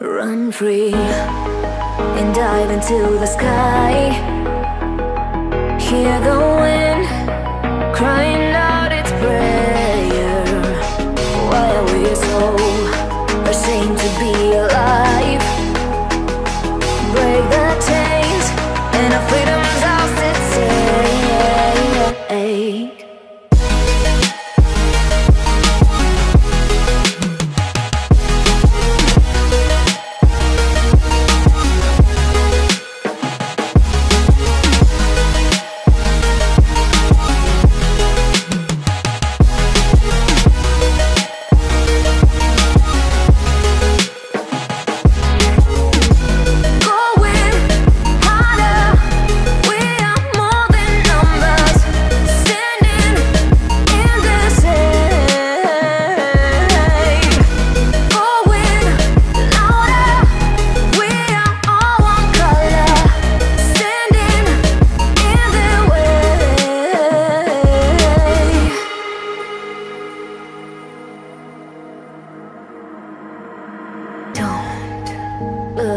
Run free and dive into the sky. Hear the wind crying out its prayer. Why are we so ashamed to be alive? Break the chains and I feel.